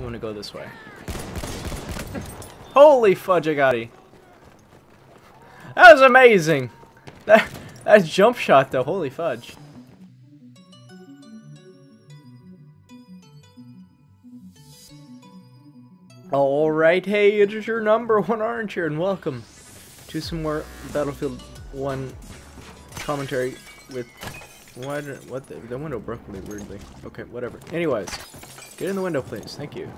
You want to go this way. Holy fudge, I got. That was amazing. That that jump shot though. Holy fudge. Alright, hey, it is your number one archer, and welcome to some more Battlefield 1 commentary with... What, what the, the window broke really weirdly. Okay, whatever. Anyways, get in the window, please. Thank you.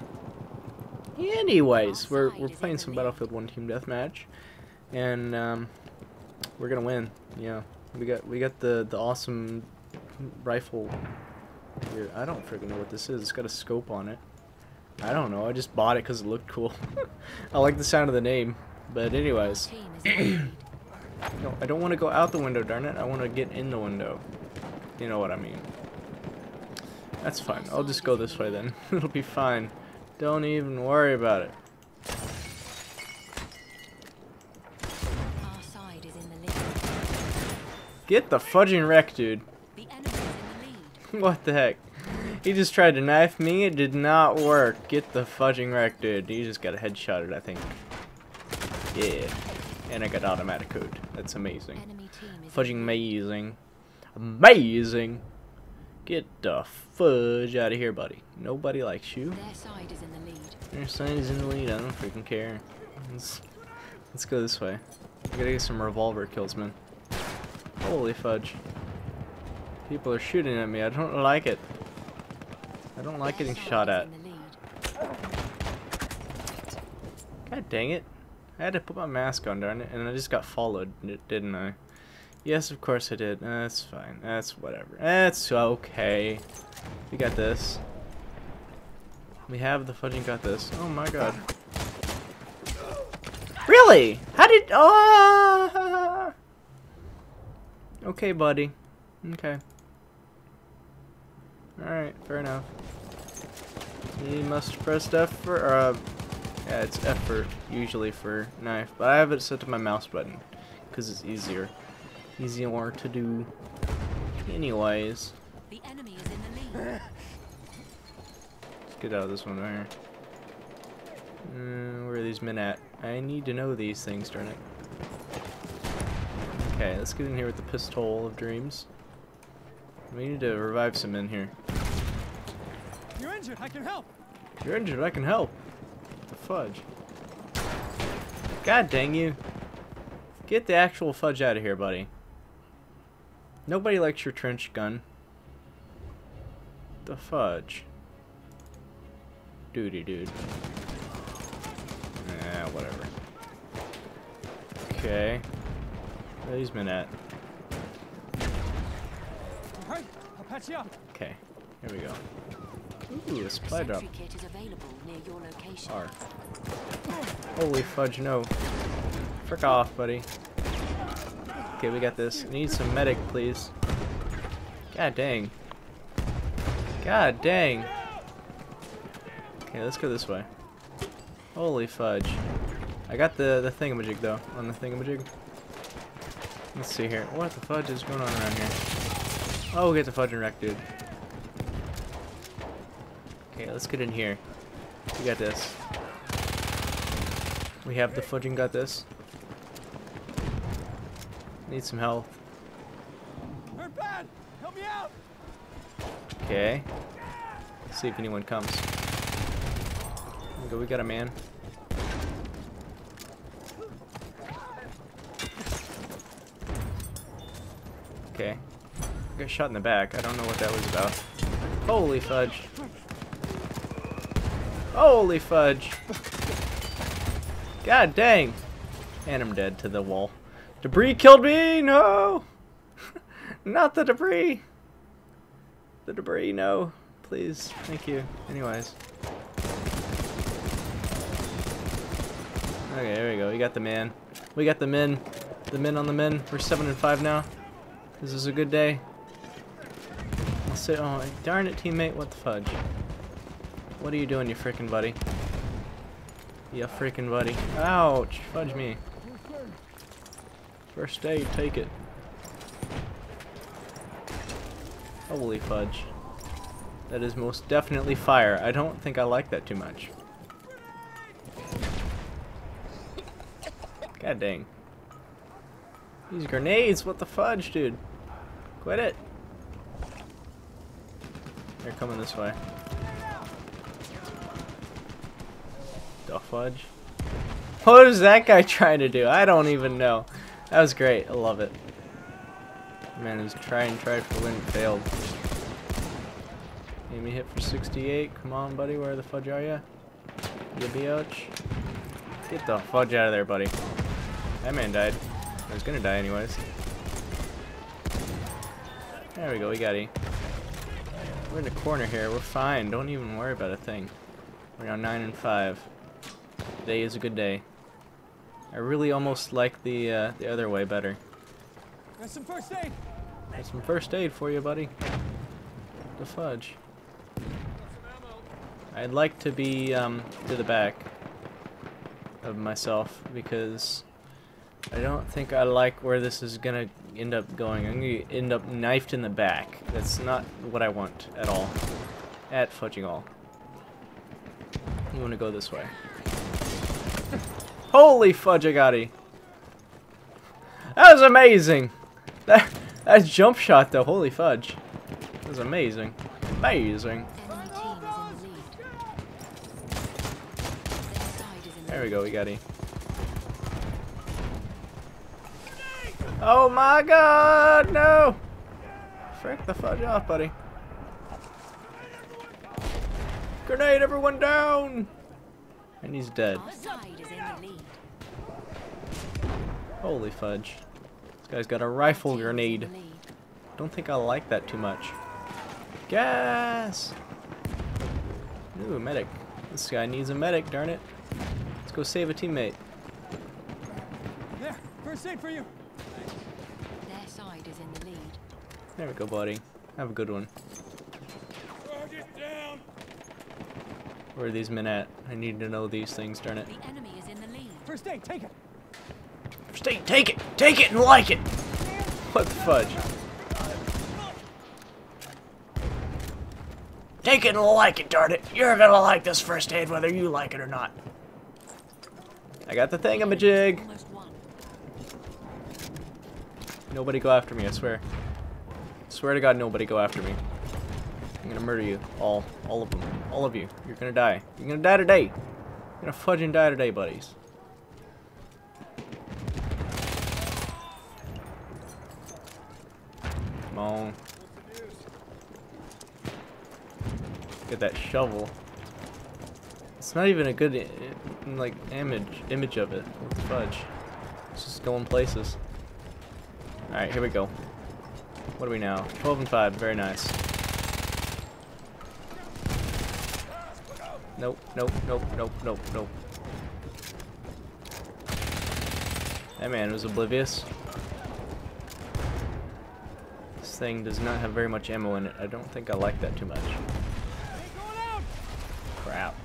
Anyways, we're, we're playing some Battlefield 1 Team Deathmatch, and um, we're gonna win. Yeah, we got we got the the awesome rifle here. I don't freaking know what this is. It's got a scope on it. I don't know. I just bought it because it looked cool. I like the sound of the name. But anyways. no, I don't want to go out the window, darn it. I want to get in the window. You know what I mean. That's fine. I'll just go this way then. It'll be fine. Don't even worry about it. Get the fudging wreck, dude. what the heck? He just tried to knife me. It did not work. Get the fudging wreck, dude. He just got a headshot I think. Yeah. And I got automatic code. That's amazing. Fudging amazing. Amazing. Get the fudge out of here, buddy. Nobody likes you. Their side is in the lead. Their side is in the lead. I don't freaking care. Let's, let's go this way. I gotta get some revolver kills, man. Holy fudge. People are shooting at me. I don't like it. I don't like getting shot at. God dang it. I had to put my mask on, darn it, and I just got followed, didn't I? Yes, of course I did. That's fine. That's whatever. That's okay. We got this. We have the fudging got this. Oh my god. Really? How did... Oh! Okay, buddy. Okay. Alright, fair enough. You must press F for, uh, yeah, it's F for, usually for knife, but I have it set to my mouse button, because it's easier. Easier to do. Anyways. The enemy is in the lead. Let's get out of this one right here. Uh, where are these men at? I need to know these things, darn it. Okay, let's get in here with the pistol of dreams. We need to revive some men here. You're injured, I can help. You're injured, I can help. The fudge. God dang you. Get the actual fudge out of here, buddy. Nobody likes your trench gun. The fudge. Duty dude. Yeah, whatever. Okay. Where these men at? Alright, I'll patch you up. Okay, here we go. Ooh, a supply drop. R. Holy fudge, no. Frick off, buddy. Okay, we got this. Need some medic, please. God dang. God dang. Okay, let's go this way. Holy fudge. I got the, the thingamajig, though, on the thingamajig. Let's see here. What the fudge is going on around here? Oh, we'll get the fudge and wreck, dude. Okay, let's get in here. We got this. We have the fudging got this. Need some health. Hurt bad. Help me out. Okay. Let's see if anyone comes. Go, we got a man. Okay. I got shot in the back. I don't know what that was about. Holy fudge. Holy fudge. God dang. And I'm dead to the wall. Debris killed me! No! Not the debris! The debris, no. Please. Thank you. Anyways. Okay, there we go. We got the man. We got the men. The men on the men. We're 7 and 5 now. This is a good day. I'll say, oh, darn it, teammate. What the fudge? What are you doing, you freaking buddy? You freaking buddy. Ouch! Fudge me. First aid, take it. Holy fudge. That is most definitely fire. I don't think I like that too much. God dang. These grenades, what the fudge, dude? Quit it. They're coming this way. The fudge. What is that guy trying to do? I don't even know. That was great. I love it. Man, who's trying, tried for the win, failed. Amy hit for 68. Come on, buddy. Where the fudge are ya? You. Get the fudge out of there, buddy. That man died. I was gonna die anyways. There we go. We got E. We're in the corner here. We're fine. Don't even worry about a thing. We're now 9 and 5. Today is a good day. I really almost like the uh, the other way better. Got some first aid. Got some first aid for you, buddy. The fudge. I'd like to be um, to the back of myself because I don't think I like where this is gonna end up going. I'm gonna end up knifed in the back. That's not what I want at all. At fudging all. You wanna go this way. Holy fudge, I got That was amazing! That, that jump shot though, holy fudge. That was amazing. Amazing. There we go, we got E. Oh my god, no! Frick the fudge off, buddy. Grenade, everyone down! And he's dead. Our side is in the lead. Holy fudge. This guy's got a rifle Team is in grenade. Don't think I like that too much. Gas! Ooh, medic. This guy needs a medic, darn it. Let's go save a teammate. There, first aid for you. Their side is in the lead. There we go, buddy. Have a good one. Target down. Where are these men at? I need to know these things, darn it. The enemy is in the lead. First aid, take it. Stay, take it! Take it and like it! What the fudge? Take it and like it, darn it! You're gonna like this first aid whether you like it or not. I got the thingamajig! Almost won. Nobody go after me, I swear. Swear to God, nobody go after me. I'm gonna murder you. All. All of them. All of you. You're gonna die. You're gonna die today. You're gonna fudge and die today, buddies. Come on. Get that shovel. It's not even a good, uh, like, image image of it. What the fudge? It's just going places. Alright, here we go. What are we now? 12 and 5, very nice. Nope, nope, nope, nope, nope, nope. That man was oblivious. This thing does not have very much ammo in it. I don't think I like that too much. Crap.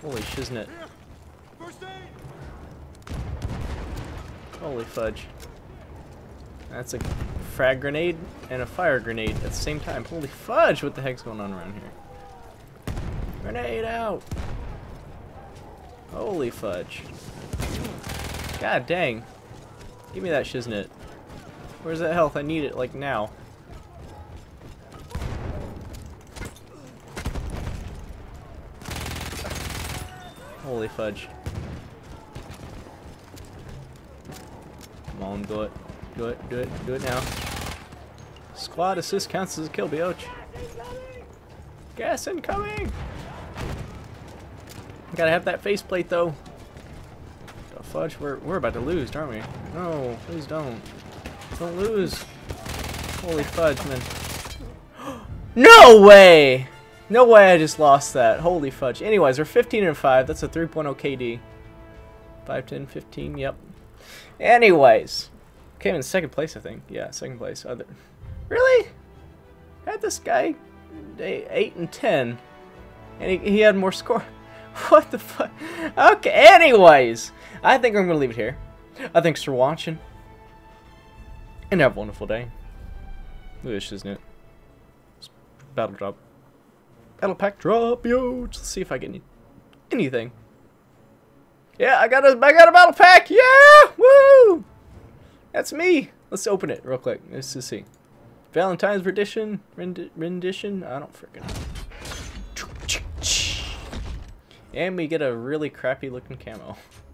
Holy shiznit. Holy fudge. That's a frag grenade and a fire grenade at the same time. Holy fudge, what the heck's going on around here? Grenade out! Holy fudge. God dang. Give me that shiznit. Where's that health? I need it, like, now. Holy fudge. Come on, do it. Do it, do it, do it now. Squad assist counts as a kill, Bioch. Gas incoming! Gotta have that faceplate though. The fudge, we're, we're about to lose, aren't we? No, please don't. Don't lose. Holy fudge, man. no way! No way I just lost that. Holy fudge. Anyways, we're 15 and 5. That's a 3.0 KD. 5, 10, 15, yep. Anyways. Came in second place, I think. Yeah, second place. Other. Really? Had this guy eh, 8 and 10. And he, he had more score. What the fuck? Okay, anyways. I think I'm going to leave it here. Uh, thanks for watching. And have a wonderful day. This, isn't it? Battle drop. Battle pack drop, yo. Let's see if I get any, anything. Yeah, I got a, I got a battle pack. Yeah, woo! That's me. Let's open it real quick. Let's just see. Valentine's rendition, rendi rendition. I don't freaking. know. And we get a really crappy looking camo.